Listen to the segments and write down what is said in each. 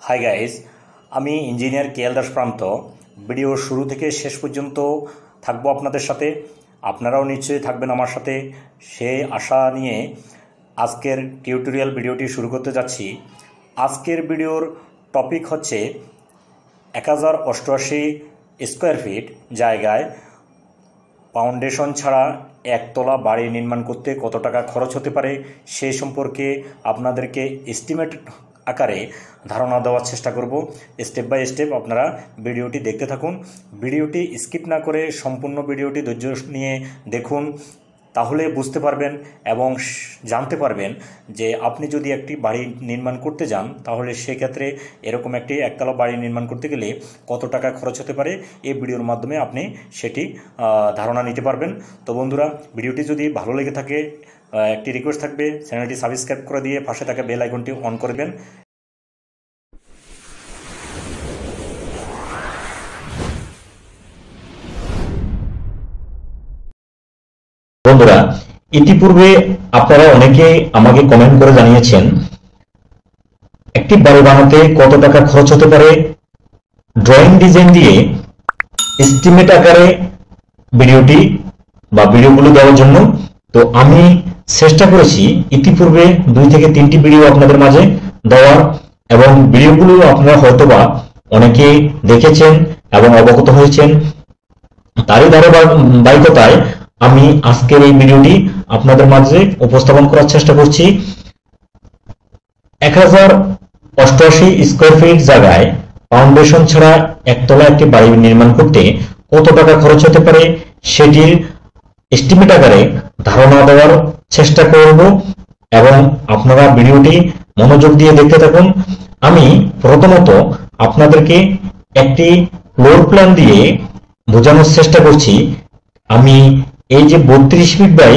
High guys আমি engineer K L Das Pranta. ভিডিওর শুরু থেকে শেষ পর্যন্ত থাকব আপনাদের সাথে। আপনারাও নিশ্চয়ই থাকবেন আমার সাথে। সেই আশা নিয়ে আজকের টিউটোরিয়াল ভিডিওটি শুরু করতে যাচ্ছি। আজকের ভিডিওর টপিক হচ্ছে এক হাজার অষ্টআশি স্কোয়ার ফিট জায়গায় ফাউন্ডেশন ছাড়া একতলা বাড়ি নির্মাণ করতে কত টাকা খরচ হতে পারে সে সম্পর্কে আপনাদেরকে এস্টিমেট আকারে ধারণা দেওয়ার চেষ্টা করব। স্টেপ বাই স্টেপ আপনারা ভিডিওটি দেখতে থাকুন। ভিডিওটি স্কিপ না করে সম্পূর্ণ ভিডিওটি ধৈর্য নিয়ে দেখুন। তাহলে বুঝতে পারবেন এবং জানতে পারবেন যে আপনি যদি একটি বাড়ি নির্মাণ করতে যান, তাহলে সেক্ষেত্রে এরকম একটি একতলা বাড়ি নির্মাণ করতে গেলে কত টাকা খরচ হতে পারে? এই ভিডিওর মাধ্যমে আপনি সেটি ধারণা নিতে পারবেন। তো বন্ধুরা, ভিডিওটি যদি ভালো লেগে থাকে একটি রিকোয়েস্ট থাকবে, চ্যানেলটি সাবস্ক্রাইব করে দিয়ে পাশে থাকা বেল আইকনটি অন করবেন বন্ধুরা, ইতিপূর্বে আপনারা অনেকে আমাকে কমেন্ট করে জানিয়েছেন, একটি বাড়ি বানাতে কত টাকা খরচ হতে পারে? ড্রয়িং ডিজাইন দিয়ে এস্টিমেট আকারে ভিডিওটি বা ভিডিওগুলো দেওয়ার জন্য। তো আমি চেষ্টা করেছি ইতিপূর্বে দুই থেকে তিনটি ভিডিও আপনাদের মাঝে দেওয়ার এবং ভিডিওগুলো আপনারা হয়তোবা অনেকে দেখেছেন এবং অবগত হয়েছেন। তারই ধারাবাহিকতায় আমি আজকের এই ভিডিওটি আপনাদের মাঝে উপস্থাপন করার চেষ্টা করছি। এক হাজার অষ্টআশি স্কোয়ার ফিট জায়গায় ফাউন্ডেশন ছাড়া একতলা একটি বাড়ি নির্মাণ করতে কত টাকা খরচ হতে পারে সেটির এস্টিমেট আকারে ধারণা দেওয়ার চেষ্টা করব এবং আপনারা ভিডিওটি মনোযোগ দিয়ে দেখতে থাকুন। আমি প্রথমত আপনাদেরকে একটি ফ্লোর প্ল্যান দিয়ে বোঝানোর চেষ্টা করছি। আমি এই যে বত্রিশ ফিট বাই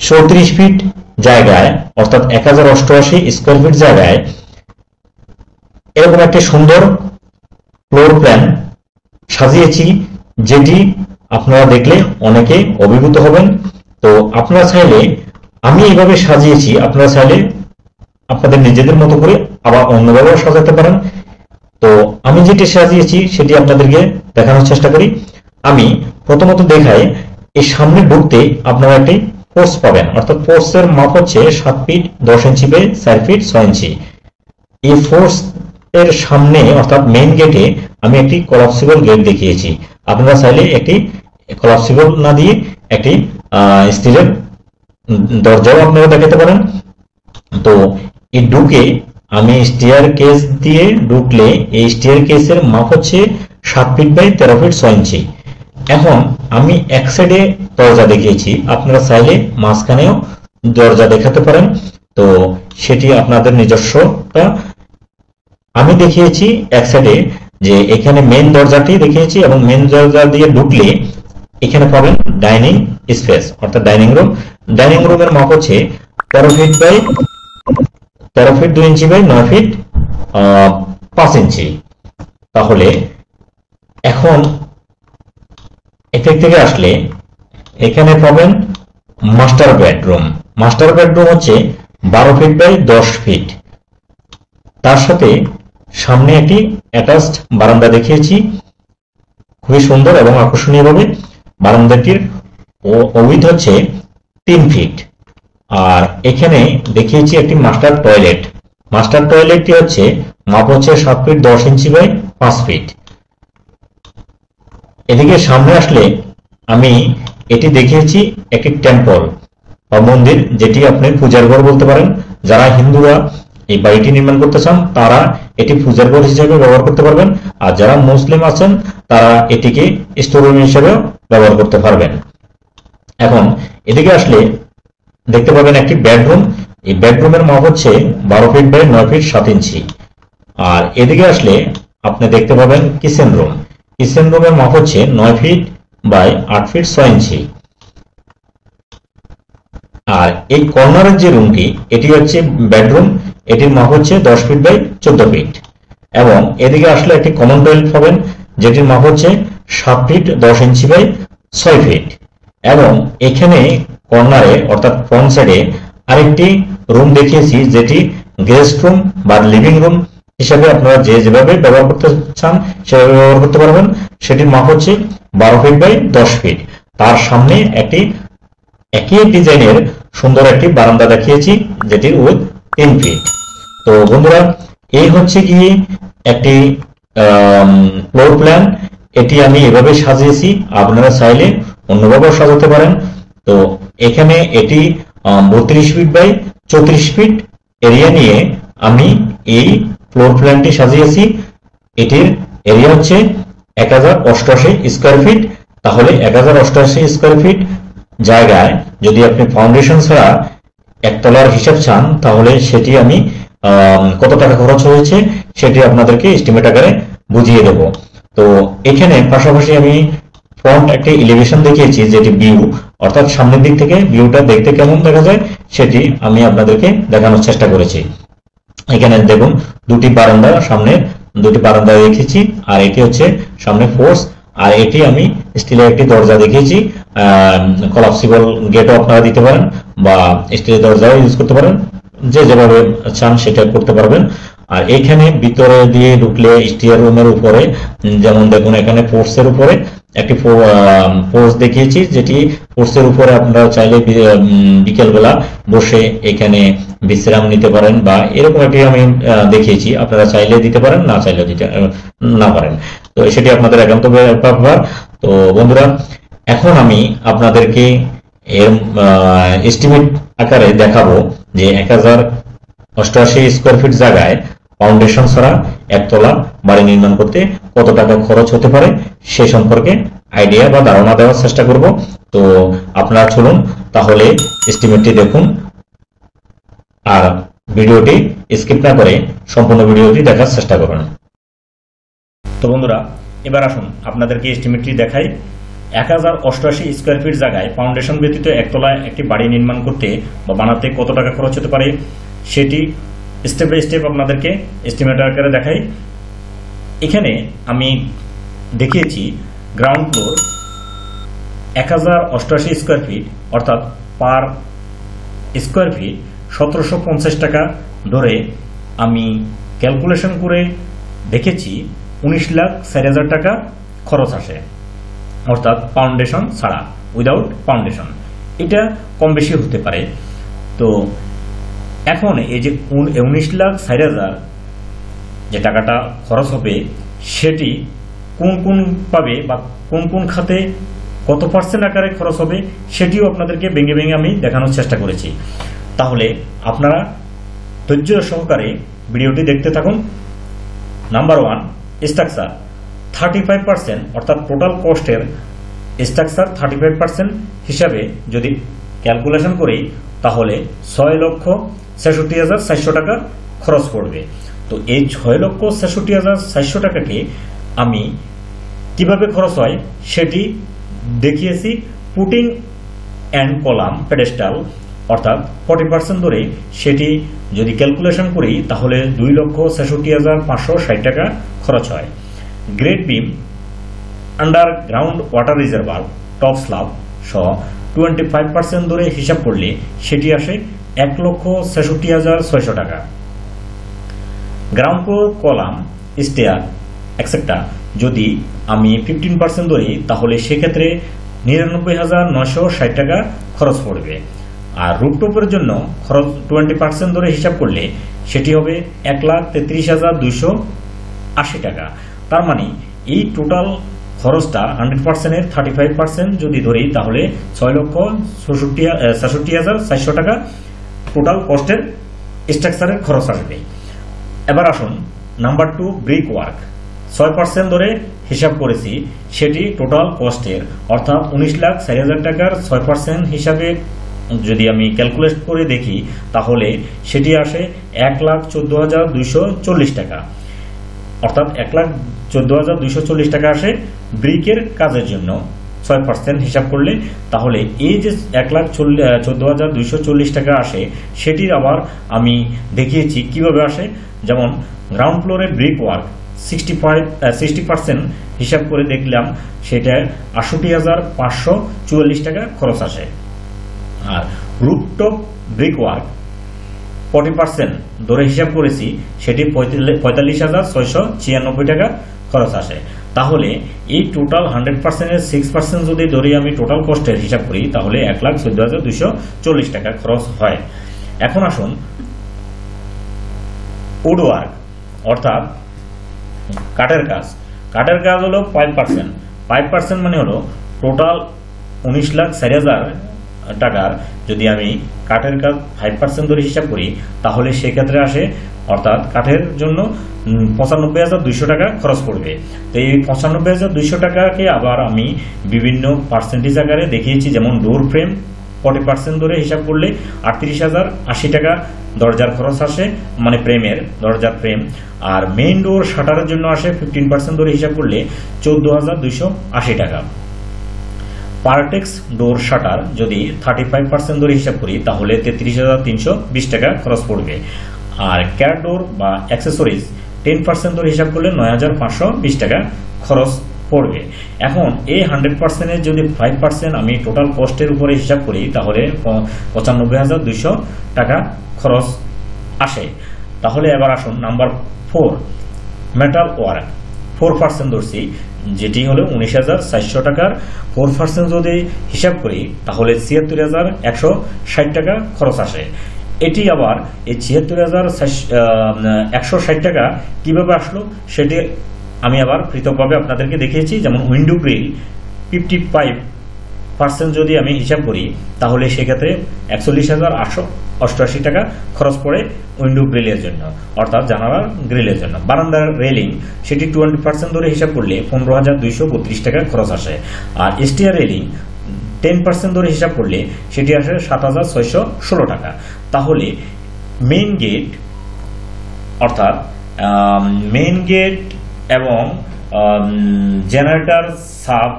চৌত্রিশ ফিট জায়গায়, অর্থাৎ এক হাজার অষ্টআশি স্কোয়ার ফিট জায়গায়, এরকম একটি সুন্দর ফ্লোর প্ল্যান সাজিয়েছি, যেটি আপনারা দেখলে অনেকে অভিভূত হবেন। তো আপনারা চাইলে আমি এইভাবে সাজিয়েছি, আপনারা চাইলে আপনাদের নিজেদের মতো করে আবার অন্যভাবেও সাজাতে পারেন। তো আমি যেটি সাজিয়েছি, সেটি আপনাদেরকে দেখানোর চেষ্টা করি। আমি প্রথমত দেখাই এই সামনে ঢুকতে আপনারা একটি ফোর্স পাবেন। অর্থাৎ ফোর্সের মাপ হচ্ছে সাত ফিট দশ ইঞ্চি বাই চার ফিট ছয় ইঞ্চি এই ফোর্স এর সামনে, অর্থাৎ মেইন গেটে আমি একটি কলাপসিবল গেট দেখিয়েছি। আপনারা চাইলে একটি কলাপসিবল না দিয়ে একটি স্টিলের দরজাও আপনারা দেখাতে পারেন। তো এই ঢুকে আমি স্টিয়ার কেস দিয়ে ঢুকলে এই স্টিয়ার কেসের মাপ হচ্ছে সাত ফিট বাই তেরো ফিট ছয় ইঞ্চি এখন আমি এক সাইডে দরজা দেখিয়েছি। আপনারা চাইলে মাঝখানেও দরজা দেখাতে পারেন। তো সেটি আপনাদের নিজস্বটা আমি দেখিয়েছি এক সাইডে যে এখানে মেন দরজাটি দেখিয়েছি এবং মেন দরজা দিয়ে ঢুকলে এখানে পাবেন ডাইনিং স্পেস অর্থাৎ ডাইনিং রুম ডাইনিং রুমের মাপ হচ্ছে তেরো ফিট বাই তেরো ফিট দুই ইঞ্চি বাই নয় ফিট পাঁচ ইঞ্চি। তাহলে এখন এদিক থেকে আসলে এখানে পাবেন মাস্টার বেডরুম মাস্টার বেডরুম হচ্ছে বারো ফিট বাই দশ ফিট তার সাথে সামনে একটি অ্যাটাচড বারান্দা দেখিয়েছি। খুবই সুন্দর এবং আকর্ষণীয় ভাবে বারান্দাটির অভিধ হচ্ছে তিন ফিট আর এখানে দেখিয়েছি একটি মাস্টার টয়লেট মাস্টার টয়লেটটি হচ্ছে মাপ হচ্ছে সাত ফিট দশ ইঞ্চি বাই পাঁচ ফিট এদিকে সামনে আসলে আমি এটি দেখিয়েছি একটি টেম্পল বা মন্দির যেটি আপনি পূজার ঘর বলতে পারেন। যারা হিন্দুরা এই বাড়িটি নির্মাণ করতে চান, তারা এটি পূজার ঘর হিসেবে ব্যবহার করতে পারবেন। আর যারা মুসলিম আছেন, তারা এটিকে স্টোরুম হিসেবে ব্যবহার করতে পারবেন। এখন এদিকে আসলে দেখতে পাবেন একটি বেডরুম এই বেডরুমের মাপ হচ্ছে বারো ফিট বাই নয় ফিট সাত ইঞ্চি। আর এদিকে আসলে আপনি দেখতে পাবেন কিচেন রুম কিচেন রুমের মাপ হচ্ছে নয় ফিট বাই আট ফিট ছয় ইঞ্চি। আর এই কর্নারের যে রুমটি এটি হচ্ছে বেডরুম এটির মাপ হচ্ছে দশ ফিট বাই চোদ্দ ফিট। এবং এদিকে আসলে একটি কমন টয়লেট পাবেন, যেটির মাপ হচ্ছে সাত ফিট দশ ইঞ্চি বাই ছয় ফিট। এবং এখানে কর্নারে, অর্থাৎ ফ্রন্ট সাইডে আরেকটি রুম দেখিয়েছি, যেটি গেস্ট রুম বা লিভিং রুম হিসাবে আপনারা যে যেভাবে ব্যবহার করতে চান, সেভাবে ব্যবহার করতে পারবেন। সেটির মাপ হচ্ছে বারো ফিট বাই দশ ফিট তার সামনে একটি, একই ডিজাইনের সুন্দর একটি বারান্দা দেখিয়েছি যেটির উইথ তিন ফিট তো বন্ধুরা, এই হচ্ছে গিয়ে একটি ফ্লোর প্ল্যান এটি আমি এভাবে সাজিয়েছি, আপনারা চাইলে অন্যভাবেও সাজাতে পারেন। তো এখানে এটি বত্রিশ ফিট বাই চৌত্রিশ ফিট এরিয়া নিয়ে আমি এই ফ্লোর প্ল্যানটি সাজিয়েছি। এটির এরিয়া হচ্ছে এক হাজার অষ্টআশি স্কোয়ার ফিট তাহলে এক হাজার অষ্টআশি স্কোয়ার ফিট জায়গায় যদি আপনি ফাউন্ডেশন ছাড়া একতলার হিসাব চান, তাহলে সেটি আমি কত টাকা খরচ হয়েছে সেটি আপনাদেরকে এস্টিমেট আকারে বুঝিয়ে দেব। তো এখানে পাশাপাশি আমি ফ্রন্ট একটা এলিভেশন দেখিয়েছি, যেটি ভিউ অর্থাৎ সামনের দিক থেকে ভিউটা দেখতে কেমন দেখা যায়, সেটি আমি আপনাদেরকে দেখানোর চেষ্টা করেছি। এখানে দেখুন দুটি বারান্দা সামনে দুটি বারান্দা রেখেছি, আর এটি হচ্ছে সামনে ফোর্স আর এটি আমি স্টিলের একটি দরজা দেখিয়েছি কলাপসিবল গেটও আপনারা দিতে পারেন বা স্টিলের দরজাও ইউজ করতে পারেন, যে যেভাবে চান সেটা করতে পারবেন। আর এখানে ভিতরে দিয়ে ঢুকলে স্টিয়ার রুমের উপরে, যেমন দেখুন এখানে ফোর্সের উপরে একটি ফোর্স দেখিয়েছি, যেটি ফোর্সের উপরে আপনারা চাইলে বিকেলবেলা বসে এখানে বিশ্রাম নিতে পারেন বা এরকম একটি আমি দেখিয়েছি। আপনারা চাইলে দিতে পারেন, না চাইলে দিতে না পারেন। তো সেটি আপনাদের একান্ত ব্যাপার তো বন্ধুরা, এখন আমি আপনাদেরকে এর এস্টিমেট আকারে দেখাবো যে এক হাজার অষ্টআশি স্কোয়ার ফিট জায়গায় ফাউন্ডেশন ছাড়া একতলা বাড়ি নির্মাণ করতে কত টাকা খরচ হতে পারে সে সম্পর্কে আইডিয়া বা ধারণা দেওয়ার চেষ্টা করব। তো আপনারা চলুন তাহলে এস্টিমেটটি দেখুন। আর ভিডিওটি স্কিপ না করে সম্পূর্ণ ভিডিওটি দেখার চেষ্টা করুন। তো বন্ধুরা, এবার আসুন আপনাদেরকে এস্টিমেটটি দেখাই। এক হাজার অষ্টআশি স্কোয়ার ফিট জায়গায় ফাউন্ডেশন ব্যতীত একতলায় একটি বাড়ি নির্মাণ করতে বা বানাতে কত টাকা খরচ হতে পারে? সেটি স্টেপ বাই স্টেপ আপনাদেরকে এস্টিমেট আকারে দেখাই। এখানে আমি দেখিয়েছি গ্রাউন্ড ফ্লোর এক হাজার অষ্টআশি স্কোয়ার ফিট অর্থাৎ পার স্কোয়ার ফিট সতেরোশো পঞ্চাশ টাকা ধরে আমি ক্যালকুলেশন করে দেখেছি উনিশ লাখ চার হাজার টাকা খরচ আসে, অর্থাৎ ফাউন্ডেশন ছাড়া উইদাউট ফাউন্ডেশন এটা কম বেশি হতে পারে। তো এখন এই যে উনিশ লাখ ষাট হাজার যে টাকাটা খরচ হবে, সেটি কোন কোন পাবে বা কোন কোন খাতে কত পার্সেন্ট আকারে খরচ হবে, সেটিও আপনাদেরকে ভেঙে ভেঙে আমি দেখানোর চেষ্টা করেছি। তাহলে আপনারা ধৈর্য সহকারে ভিডিওটি দেখতে থাকুন। Number one structure thirty five percent অর্থাৎ টোটাল কস্টের স্ট্রাকচার থার্টি ফাইভ পার্সেন্ট হিসাবে যদি ক্যালকুলেশন করি, তাহলে ছয় লক্ষ ছেষট্টি হাজার চারশো টাকা খরচ পড়বে। তো এই ছয় লক্ষ ছেষট্টি হাজার চারশো টাকাকে আমি কীভাবে খরচ হয় সেটি দেখিয়েছি পুটিং অ্যান্ড কলাম পেডেস্টাল, অর্থাৎ ফর্টি পার্সেন্ট ধরে সেটি যদি ক্যালকুলেশন করি তাহলে দুই লক্ষ ছেষট্টি হাজার পাঁচশো ষাট টাকা খরচ হয়। Grade beam, underground water reservoir, top slab, সহ টোয়েন্টি ফাইভ পার্সেন্ট ধরে হিসাব করলে সেটি আসে এক লক্ষ ছেষট্টি হাজার ছয়শো টাকা। Ground floor column, stair, etcetera. যদি আমি ফিফটিন পার্সেন্ট ধরি, তাহলে সেক্ষেত্রে নিরানব্বই হাজার নশো ষাট টাকা খরচ পড়বে। আর রুটটপের জন্য খরচ টোয়েন্টি পার্সেন্ট ধরে হিসাব করলে সেটি হবে এক লাখ তেত্রিশ হাজার দুইশো আশি টাকা। তার মানে এই টোটাল খরচটা হান্ড্রেড পার্সেন্টের থার্টি ফাইভ পার্সেন্ট যদি ধরি, তাহলে ছয় লক্ষ ছষট্টি ছেষট্টি হাজার চারশো টাকা টোটাল কস্টের স্ট্রাকচারের খরচ আসবে এবার আসুন নাম্বার টু ব্রিক ওয়ার্ক ছয় পার্সেন্ট ধরে হিসাব করেছি, সেটি টোটাল কস্টের অর্থাৎ উনিশ লাখ চারি হাজার টাকার ছয় পার্সেন্ট হিসাবে যদি আমি ক্যালকুলেট করে দেখি, তাহলে সেটি আসে এক লাখ চোদ্দ হাজার দুইশো চল্লিশ টাকা। অর্থাৎ এক লাখ চোদ্দ হাজার দুইশো চল্লিশ টাকা আসে ব্রিকের কাজের জন্য। ছয় পার্সেন্ট হিসাব করলে তাহলে এই যে এক লাখ চোদ্দ হাজার দুইশো চল্লিশ টাকা আসে, সেটির আবার আমি দেখিয়েছি কীভাবে আসে। যেমন গ্রাউন্ড ফ্লোরে brick work sixty five sixty percent হিসাব করে দেখলাম সেটা আটষট্টি হাজার পাঁচশো চুয়াল্লিশ টাকা খরচ আসে। আর rooftop brick work forty percent ধরে হিসাব করেছি, সেটি পঁয়তাল্লিশ হাজার ছয়শো ছিয়ানব্বই টাকা খরচ আসে। তাহলে এই টোটাল হান্ড্রেড পার্সেন্টের সিক্স পার্সেন্ট যদি ধরে আমি টোটাল কস্টের হিসাব করি, তাহলে এক লাখ চোদ্দ হাজার দুইশো চল্লিশ টাকা খরচ হয়। এখন আসুন উড ওয়ার্ক অর্থাৎ কাঠের কাজ। কাঠের কাজ হলো ফাইভ পার্সেন্ট ফাইভ পার্সেন্ট মানে হলো টোটাল উনিশ লাখ চারি হাজার টাকার। যদি আমি কাঠের কাজ ফাইভ পার্সেন্ট ধরে হিসাব করি, তাহলে সেক্ষেত্রে আসে অর্থাৎ কাঠের জন্য পঁচানব্বই হাজার দুইশো টাকা খরচ পড়বে। তো এই পঁচানব্বই হাজার দুইশো টাকাকে আবার আমি বিভিন্ন পার্সেন্টেজ আকারে দেখিয়েছি, যেমন ডোর ফ্রেম ফর্টি পার্সেন্ট ধরে হিসাব করলে আটত্রিশ হাজার আশি টাকা দরজার খরচ আসে মানে প্রেমের দরজার প্রেম আর মেইন ডোর শাটারের জন্য আসে ফিফটিন পার্সেন্ট ধরে হিসাব করলে চোদ্দ হাজার দুইশো আশি টাকা। পার্টেক্স ডোর শাটার যদি থার্টি ফাইভ পার্সেন্ট ধরে হিসাব করি, তাহলে তেত্রিশ হাজার তিনশো বিশ টাকা খরচ পড়বে। আর ক্যার ডোর বা অ্যাক্সেসরিজ টেন পার্সেন্ট ধরে হিসাব করলে নয় হাজার পাঁচশো বিশ টাকা খরচ পড়বে। এখন এই হান্ড্রেড পার্সেন্টের যদি ফাইভ পার্সেন্ট আমি টোটাল কস্টের উপরে হিসাব করি, তাহলে পঁচানব্বই হাজার দুইশো টাকা খরচ আসে। তাহলে এবার আসুন number four, metal work four percent ধরছি, যেটি হলো উনিশ হাজার চারশো টাকার। ফোর পার্সেন্ট যদি হিসাব করি, তাহলে ছিয়াত্তর হাজার একশো ষাট টাকা খরচ আসে। এটি আবার এই ছিয়াত্তর হাজার একশো ষাট টাকা কীভাবে আসলো সেটি আমি আবার পৃথকভাবে আপনাদেরকে দেখিয়েছি। যেমন window grill fifty five percent যদি আমি হিসাব করি, তাহলে সেক্ষেত্রে একচল্লিশ হাজার আটশো অষ্টআশি টাকা খরচ পড়ে উইন্ডো গ্রিলের জন্য, অর্থাৎ জানালার গ্রিলের জন্য। বারান্দার রেলিং, সেটি টোয়েন্টি পার্সেন্ট ধরে হিসাব করলে পনেরো হাজার দুইশো বত্রিশ টাকা খরচ আসে। আর এসটিআর রেলিং টেন পার্সেন্ট ধরে হিসাব করলে সেটি আসে সাত হাজার ছয়শো ষোলো টাকা। তাহলে মেইন গেট অর্থাৎ মেইন গেট এবং জেনারেটর সাব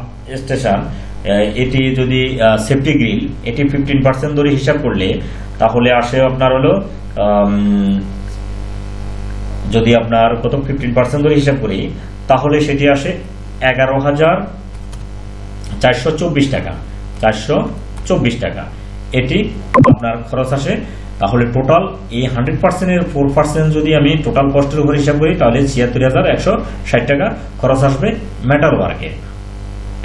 স্টেশন এটি যদি সেফটি গ্রিল এটি ফিফটিন পার্সেন্ট ধরে হিসাব করলে তাহলে আসে আপনার হলো যদি আপনার কত ফিফটিন পার্সেন্ট ধরে হিসাব করি, তাহলে সেটি আসে এগারো হাজার চারশো চব্বিশ টাকা। চারশো চব্বিশ টাকা। এটি আপনার খরচ আসে। তাহলে টোটাল এই হান্ড্রেড পার্সেন্টের ফোর পার্সেন্ট যদি আমি টোটাল কস্টের উপর হিসাব করি, তাহলে ছিয়াত্তর হাজার একশো ষাট টাকা খরচ আসবে মেটাল ওয়ার্কে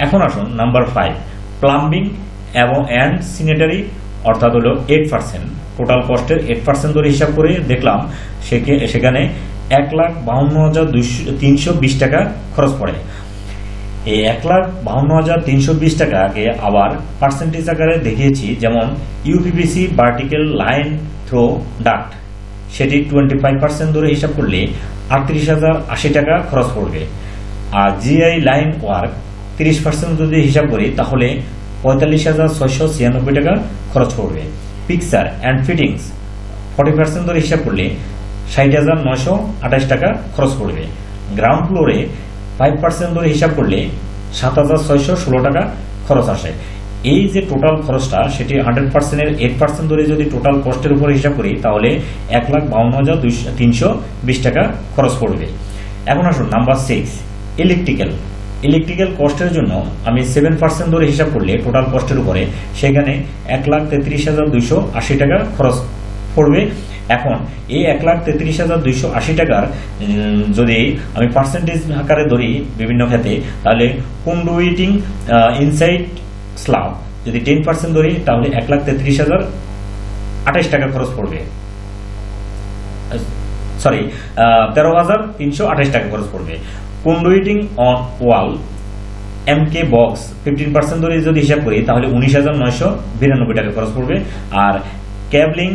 এখন আসুন নাম্বার ফাইভ প্লাম্বিং এবং অ্যান্ড সিনেটারি অর্থাৎ হলো এইট পার্সেন্ট টোটাল কস্টের এইট পার্সেন্ট ধরে হিসাব করে দেখলাম সেখানে এক লাখ বাউন্ন হাজার দুইশো তিনশো বিশ টাকা খরচ পড়ে। এই এক লাখ বাহান্ন হাজার তিনশো বিশ টাকাকে আবার পার্সেন্টেজ আকারে দেখিয়েছি, যেমন UPVC vertical line through duct সেটি টোয়েন্টি ফাইভ পার্সেন্ট ধরে হিসাব করলে আটত্রিশ হাজার আশি টাকা খরচ পড়বে। আর জিআই লাইন ওয়ার্ক তিরিশ পার্সেন্ট যদি হিসাব করি, তাহলে পঁয়তাল্লিশ হাজার ছয়শো ছিয়ানব্বই টাকা খরচ পড়বে। Fixture and fittings forty percent ধরে হিসাব করলে ষাট হাজার নয়শো আঠাশ টাকা খরচ পড়বে। গ্রাউন্ড ফ্লোরে ফাইভ পার্সেন্ট ধরে হিসাব করলে সাত হাজার ছয়শো ষোলো টাকা খরচ আসে। এই যে টোটাল খরচটা, সেটি হান্ড্রেড পার্সেন্টের এইট পার্সেন্ট ধরে যদি টোটাল কস্টের উপরে হিসাব করি, তাহলে এক লাখ বাউন্ন হাজার দুইশো তিনশো বিশ টাকা খরচ পড়বে। এখন আসুন নাম্বার সিক্স ইলেকট্রিক্যাল ইলেকট্রিক্যাল কস্টের জন্য আমি সেভেন পার্সেন্ট ধরে হিসাব করলে টোটাল কস্টের উপরে, সেখানে এক লাখ তেত্রিশ হাজার দুইশো আশি টাকা খরচ পড়বে। এখন এই এক লাখ তেত্রিশ হাজার দুইশো আশি টাকার যদি আমি পার্সেন্টেজ আকারে ধরি বিভিন্ন ক্ষেত্রে, তাহলে কন্ডুইটিং ইনসাইড স্লাব যদি টেন পার্সেন্ট ধরি, তাহলে এক লাখ তেত্রিশ হাজার আঠাশ টাকা খরচ পড়বে। সরি তেরো হাজার তিনশো আঠাশ টাকা খরচ পড়বে। Conduiting on wall M K box fifteen percent ধরে যদি হিসাব করি, তাহলে উনিশ হাজার নয়শো বিরানব্বই টাকা খরচ পড়বে। আর cabling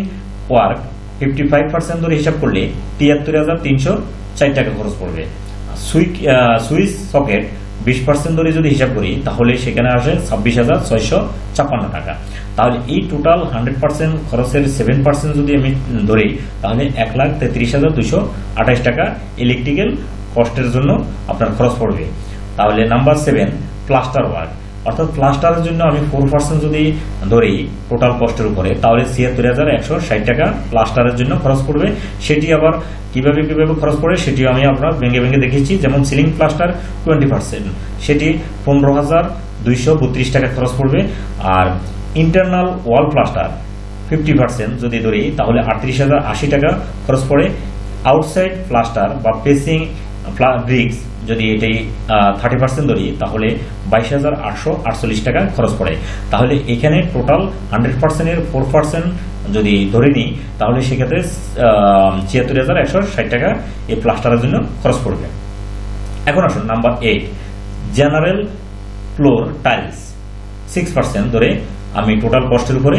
work fifty five percent ধরে হিসাব করলে তিয়াত্তর হাজার তিনশো চার টাকা খরচ পড়বে। সুইক সুইচ সকেট বিশ পার্সেন্ট ধরে যদি হিসাব করি, তাহলে সেখানে আসে ছাব্বিশ হাজার ছয়শো ছাপ্পান্ন টাকা। তাহলে এই টোটাল হান্ড্রেড পার্সেন্ট খরচের সেভেন পার্সেন্ট যদি আমি ধরি, তাহলে এক লাখ তেত্রিশ হাজার দুশো আঠাশ টাকা ইলেকট্রিক্যাল কস্টের জন্য আপনার খরচ পড়বে। তাহলে নাম্বার সেভেন প্লাস্টার ওয়ার্ক অর্থাৎ প্লাস্টারের জন্য আমি ফোর পার্সেন্ট যদি ধরি টোটাল কস্টের উপরে, তাহলে ছিয়াত্তর হাজার একশো ষাট টাকা প্লাস্টারের জন্য খরচ পড়বে। সেটি আবার কীভাবে কীভাবে খরচ পড়ে সেটিও আমি আপনার ভেঙে ভেঙে দেখেছি। যেমন সিলিং প্লাস্টার টোয়েন্টি পার্সেন্ট সেটি পনেরো হাজার দুইশো বত্রিশ টাকা খরচ পড়বে। আর internal wall plaster fifty percent যদি ধরি, তাহলে আটত্রিশ হাজার আশি টাকা খরচ পড়ে। আউটসাইড প্লাস্টার বা পেসিং ব্রিক্স যদি এটি থার্টি পার্সেন্ট ধরি, তাহলে বাইশ হাজার আটশো আটচল্লিশ টাকা খরচ পড়ে। তাহলে এখানে টোটাল হান্ড্রেড পার্সেন্টের ফোর পার্সেন্ট যদি ধরে নিই, তাহলে সেক্ষেত্রে ছিয়াত্তর হাজার একশো ষাট টাকা এই প্লাস্টারের জন্য খরচ পড়বে। এখন আসুন number eight general floor tiles six percent ধরে আমি টোটাল কস্টের উপরে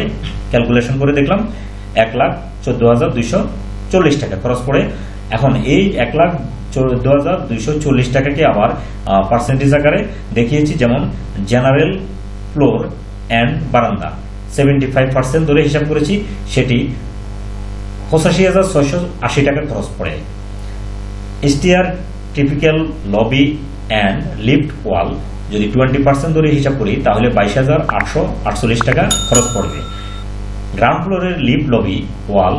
ক্যালকুলেশন করে দেখলাম, এক লাখ চোদ্দ হাজার দুইশো চল্লিশ টাকা খরচ পড়ে। এখন এই এক লাখ দুইশো টাকাকে আবার পার্সেন্টেজ আকারে দেখিয়েছি, যেমন জেনারেল ফ্লোর অ্যান্ড বারান্দা। সেভেন্টি ফাইভ পার্সেন্ট ধরে হিসাব করেছি, সেটি পঁচাশি হাজার ছয়শো আশি টাকা খরচ পড়ে। Stair typical lobby and lift wall, যদি টোয়েন্টি পার্সেন্ট ধরে হিসাব করি, তাহলে বাইশ হাজার আটশো আটচল্লিশ টাকা খরচ পড়বে। গ্রাউন্ড ফ্লোরের lift lobby wall,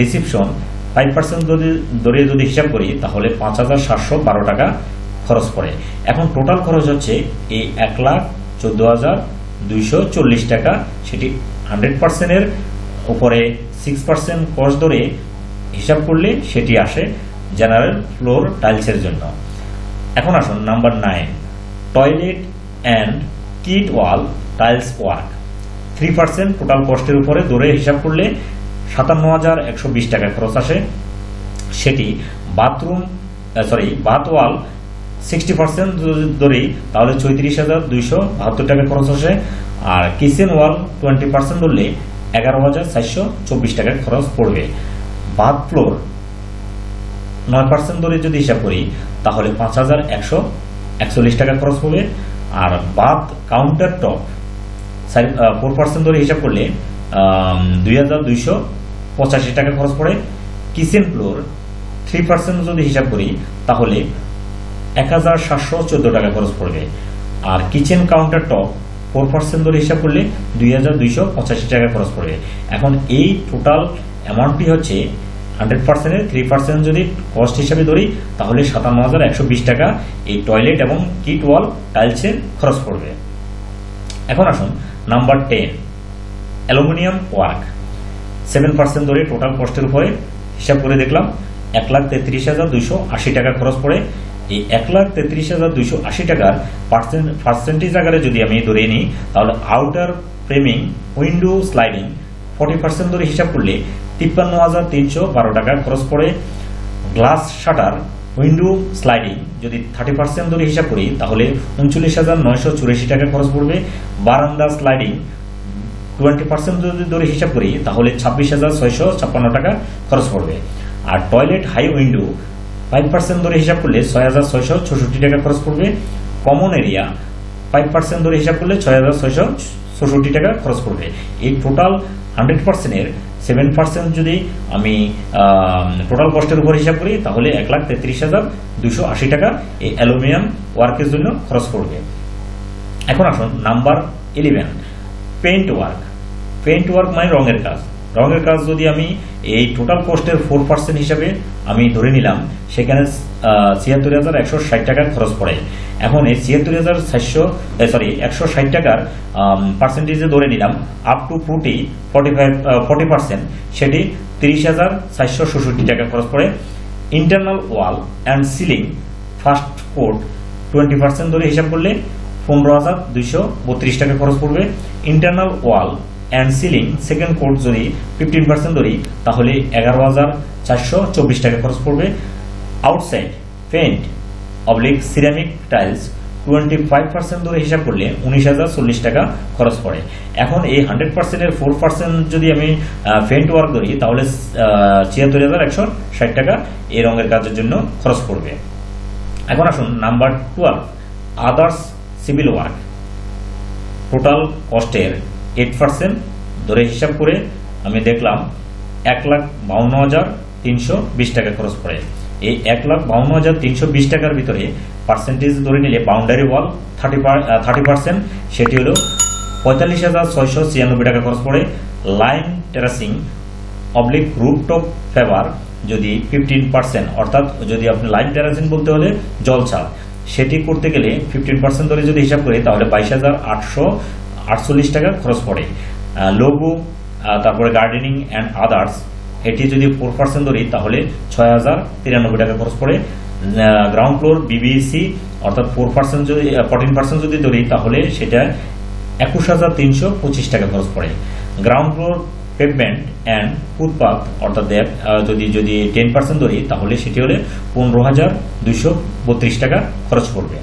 reception five percent যদি, ধরে যদি হিসাব করি, তাহলে পাঁচ হাজার সাতশো বারো টাকা খরচ পড়ে। এখন টোটাল খরচ হচ্ছে এই এক লাখ চোদ্দ হাজার দুইশো চল্লিশ টাকা। সেটি হান্ড্রেড পার্সেন্টের উপরে সিক্স পার্সেন্ট কস্ট ধরে হিসাব করলে সেটি আসে জেনারেল ফ্লোর টাইলসের জন্য। এখন আসুন number nine toilet and kit wall tiles work three percent total কস্টের উপরে ধরে হিসাব করলে সাতান্ন হাজার একশো বিশ টাকা খরচ আসে। সেটি bathroom sorry bath wall sixty percent ধরেই তাহলে চৌত্রিশ হাজার দুইশো বাহাত্তর টাকা খরচ আসে। আর কিচেন ওয়াল টোয়েন্টি পার্সেন্ট ধরলে এগারো হাজার চারশো চব্বিশ টাকা খরচ পড়বে। বাথ ফ্লোর নয় পার্সেন্ট ধরে যদি হিসাব করি, তাহলে পাঁচ হাজার একশো একচল্লিশ টাকা খরচ পড়বে। আর bath counter top four percent ধরে হিসাব করলে দুই হাজার দুইশো পঁচাশি টাকা খরচ পড়ে। কিচেন ফ্লোর থ্রি পার্সেন্ট যদি হিসাব করি, তাহলে এক হাজার সাতশো চোদ্দ টাকা খরচ পড়বে। আর kitchen counter top four percent ধরে হিসাব করলে দুই হাজার দুইশো পঁচাশি টাকা খরচ পড়বে। এখন এই টোটাল অ্যামাউন্টটি হচ্ছে হান্ড্রেড পার্সেন্টের থ্রি পার্সেন্ট যদি কস্ট হিসাবে ধরি, তাহলে সাতান্ন হাজার একশো বিশ টাকা এই টয়লেট এবং কিট ওয়াল টাইলসের খরচ পড়বে। এখন আসুন number ten aluminium work seven percent ধরে টোটাল কস্টের উপরে হিসাব করে দেখলাম, এক লাখ তেত্রিশ হাজার দুইশো আশি টাকা খরচ পড়ে। এই এক লাখ তেত্রিশ হাজার দুইশো আশি টাকার পার্সেন্ট পার্সেন্টেজ আকারে যদি আমি ধরে নিই, তাহলে outer framing window sliding forty percent ধরে হিসাব করলে তিপ্পান্ন হাজার তিনশো বারো টাকা খরচ পড়ে। গ্লাস শাটার উইন্ডো স্লাইডিং যদি থার্টি পার্সেন্ট ধরে হিসাব করি, তাহলে উনচল্লিশ হাজার নয়শো চুরাশি টাকা খরচ পড়বে। বারান্দা স্লাইডিং টোয়েন্টি পার্সেন্ট যদি ধরে হিসাব করি, তাহলে ছাব্বিশ হাজার ছয়শো ছাপ্পান্ন টাকা খরচ পড়বে। আর toilet high window five percent ধরে হিসাব করলে ছয় হাজার ছয়শো ছষট্টি টাকা খরচ পড়বে। কমন এরিয়া ফাইভ পার্সেন্ট ধরে হিসাব করলে ছয় হাজার ছয়শো ছষট্টি টাকা খরচ পড়বে। এই টোটাল হান্ড্রেড পার্সেন্টের সেভেন পার্সেন্ট যদি আমি টোটাল কস্টের উপর হিসাব করি, তাহলে এক লাখ তেত্রিশ হাজার দুশো আশি টাকা এই অ্যালুমিনিয়াম ওয়ার্কের জন্য খরচ পড়বে। এখন আসুন number eleven paint work paint work মানে রঙের কাজ। রঙের কাজ যদি আমি এই টোটাল কস্টের ফোর পার্সেন্ট হিসাবে আমি ধরে নিলাম, সেখানে ছিয়াত্তর হাজার একশো ষাট টাকার খরচ পড়ে। এখন এই ছিয়াত্তর হাজার চারশো সরি একশো ষাট টাকার পার্সেন্টেজে ধরে নিলাম up to forty forty five forty percent সেটি তিরিশ হাজার চারশো ষষট্টি টাকা খরচ পড়ে। Internal wall and ceiling first coat twenty percent ধরে হিসাব করলে পনেরো হাজার দুইশো বত্রিশ টাকা খরচ পড়বে। Internal wall and ceiling second coat যদি ফিফটিন পার্সেন্ট ধরি, তাহলে এগারো হাজার চারশো চব্বিশ টাকা খরচ পড়বে। Outside paint oblique ceramic tiles twenty five percent ধরে হিসাব করলে উনিশ হাজার চল্লিশ টাকা খরচ পড়ে। এখন এই হান্ড্রেড পার্সেন্টের ফোর পার্সেন্ট যদি আমি পেন্ট ওয়ার্ক ধরি, তাহলে ছিয়াত্তর হাজার একশো ষাট টাকা এই রঙের কাজের জন্য খরচ পড়বে। এখন আসুন number twelve others civil work total কস্টের eight percent ধরে হিসাব করে আমি দেখলাম এক লাখ বাউন্ন হাজার তিনশো বিশ টাকা খরচ পড়ে। এই এক লাখ বাউন্ন হাজার তিনশো বিশ টাকার ভিতরে পার্সেন্টেজ ধরে নিলে boundary wall thirty thirty percent সেটি হলো পঁয়তাল্লিশ হাজার ছয়শো ছিয়ানব্বই টাকা খরচ পড়ে। Line terracing oblique rooftop paver যদি ফিফটিন পার্সেন্ট অর্থাৎ যদি আপনি লাইন টেরাসিং বলতে হলে জল ছাদ সেটি করতে গেলে ফিফটিন পার্সেন্ট ধরে যদি হিসাব করি, তাহলে বাইশ হাজার আটশো আটচল্লিশ টাকা খরচ পড়ে। লঘু তারপরে গার্ডেনিং অ্যান্ড আদার্স এটি যদি ফোর পার্সেন্ট ধরি, তাহলে ছয় হাজার তিরানব্বই টাকা খরচ পড়ে। গ্রাউন্ড ফ্লোর বিবিসি অর্থাৎ ফোর পার্সেন্ট যদি ফোরটিন পার্সেন্ট যদি ধরি, তাহলে সেটা একুশ হাজার তিনশো পঁচিশ টাকা খরচ পড়ে। Ground floor pavement and footpath অর্থাৎ দেব যদি যদি টেন পার্সেন্ট ধরি তাহলে সেটি হলে পনেরো হাজার দুইশো বত্রিশ টাকা খরচ পড়বে।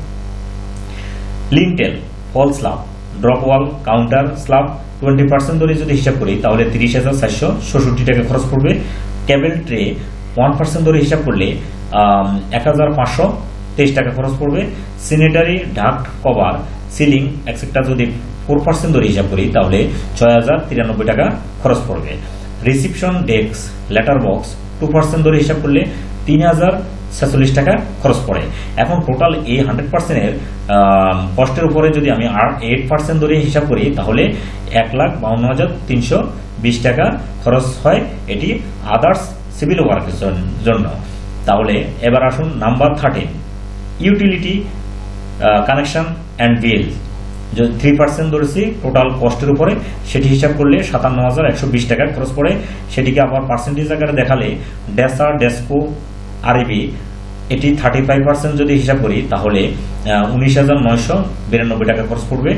Lintel fall slab drop wall counter slab twenty percent ধরে যদি হিসাব করি, তাহলে তিরিশ হাজার চারশো ষষট্টি টাকা খরচ পড়বে। কেবল ট্রে ওয়ান পার্সেন্ট ধরে হিসাব করলে এক হাজার পাঁচশো তেইশ টাকা খরচ পড়বে। Sanitary duct cover ceiling extra যদি ফোর পার্সেন্ট ধরে হিসাব করি, তাহলে ছয় হাজার তিরানব্বই টাকা খরচ পড়বে। Reception desk letter box two percent ধরে হিসাব করলে তিন হাজার ছেচল্লিশ টাকা খরচ পড়ে। এখন টোটাল এই হান্ড্রেড পার্সেন্টের কষ্টের উপরে যদি আমি এইট পার্সেন্ট ধরে হিসাব করি, তাহলে এক লাখ বাউন্ন হাজার তিনশো বিশ টাকা খরচ হয় এটি আদার্স সিভিল ওয়ার্কের জন্য। তাহলে এবার আসুন number thirteen utility connection and bill যদি থ্রি পার্সেন্ট ধরেছি টোটাল কস্টের উপরে, সেটি হিসাব করলে সাতান্ন হাজার একশো বিশ টাকা খরচ পড়ে। সেটিকে আবার পার্সেন্টেজ আকারে দেখালে ডেসা, ডেস্কো, আরবি, এটি থার্টি ফাইভ পার্সেন্ট যদি হিসাব করি, তাহলে উনিশ হাজার নয়শো বিরানব্বই টাকা খরচ পড়বে।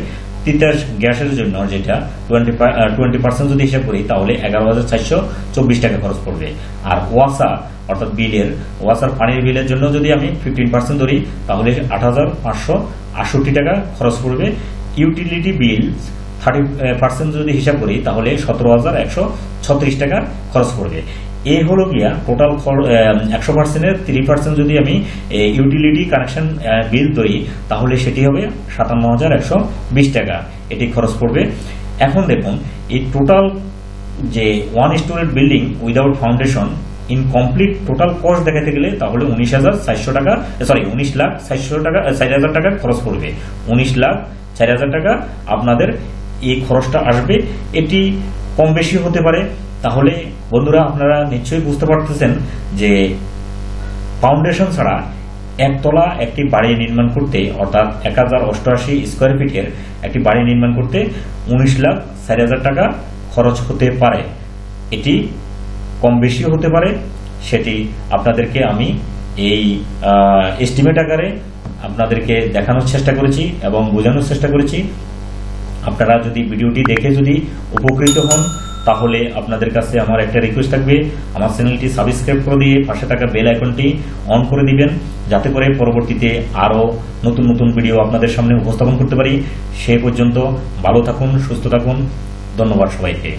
তিতাস গ্যাসের জন্য যেটা টোয়েন্টি টোয়েন্টি পার্সেন্ট যদি হিসাব করি, তাহলে এগারো হাজার চারশো চব্বিশ টাকা খরচ পড়বে। আর ওয়াসা, অর্থাৎ বিলের, ওয়াসার পানির বিলের জন্য যদি আমি ফিফটিন পার্সেন্ট ধরি, তাহলে আট হাজার পাঁচশো আটষট্টি টাকা খরচ পড়বে। ইউটিলিটি বিল থার্টি পার্সেন্ট যদি হিসাব করি, তাহলে সতেরো হাজার একশো ছত্রিশ টাকা খরচ পড়বে। এ হলো গিয়া টোটাল একশো পার্সেন্টের থ্রি পার্সেন্ট যদি আমি ইউটিলিটি কানেকশন বিল ধরি, তাহলে সেটি হবে সাতান্ন হাজার একশো বিশ টাকা। এটি খরচ পড়বে। এখন দেখুন, এই টোটাল যে one storied building without foundation incomplete total cost দেখাতে গেলে তাহলে উনিশ হাজার চারশো টাকা সরি উনিশ লাখ চারশো টাকা চার হাজার টাকা খরচ পড়বে। উনিশ লাখ চার হাজার টাকা আপনাদের এই খরচটা আসবে। এটি কম বেশি হতে পারে। তাহলে বন্ধুরা, আপনারা নিশ্চয়ই বুঝতে পারতেছেন যে ফাউন্ডেশন ছাড়া একতলা একটি বাড়ি নির্মাণ করতে, অর্থাৎ এক হাজার অষ্টআশি স্কোয়ার ফিটের একটি বাড়ি নির্মাণ করতে উনিশ লাখ চার হাজার টাকা খরচ হতে পারে। এটি কম বেশিও হতে পারে, সেটি আপনাদেরকে আমি এই এস্টিমেট আকারে আপনাদেরকে দেখানোর চেষ্টা করেছি এবং বোঝানোর চেষ্টা করেছি। আপনারা যদি ভিডিওটি দেখে যদি উপকৃত হন, তাহলে আপনাদের কাছে আমার একটা রিকোয়েস্ট থাকবে। আমার চ্যানেলটি সাবস্ক্রাইব করে দিয়ে পাশে থাকা বেল আইকনটি অন করে দিবেন, যাতে করে পরবর্তীতে আরও নতুন নতুন ভিডিও আপনাদের সামনে উপস্থাপন করতে পারি। সে পর্যন্ত ভালো থাকুন, সুস্থ থাকুন। ধন্যবাদ সবাইকে।